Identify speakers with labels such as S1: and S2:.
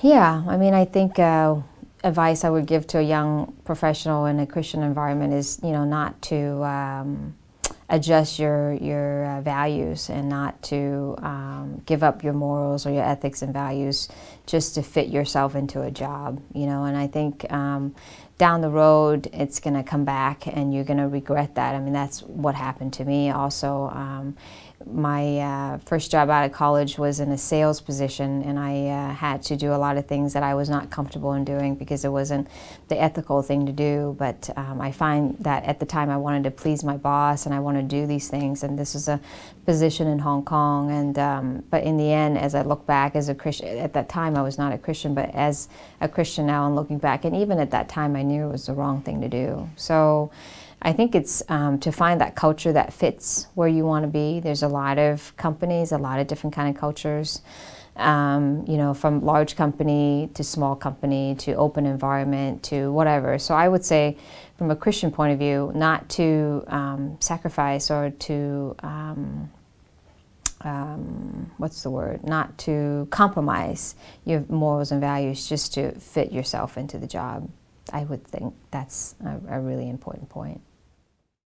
S1: Yeah, I mean, I think uh, advice I would give to a young professional in a Christian environment is, you know, not to um, adjust your your uh, values and not to um, give up your morals or your ethics and values just to fit yourself into a job. You know, and I think um, down the road it's going to come back and you're going to regret that. I mean, that's what happened to me also. Um, my uh, first job out of college was in a sales position, and I uh, had to do a lot of things that I was not comfortable in doing because it wasn't the ethical thing to do. But um, I find that at the time I wanted to please my boss and I wanted to do these things, and this was a position in Hong Kong. And um, but in the end, as I look back as a Christian, at that time I was not a Christian, but as a Christian now and looking back, and even at that time I knew it was the wrong thing to do. So. I think it's um, to find that culture that fits where you want to be. There's a lot of companies, a lot of different kind of cultures. Um, you know, from large company to small company to open environment to whatever. So I would say, from a Christian point of view, not to um, sacrifice or to um, um, what's the word? Not to compromise your morals and values just to fit yourself into the job. I would think that's a, a really important point.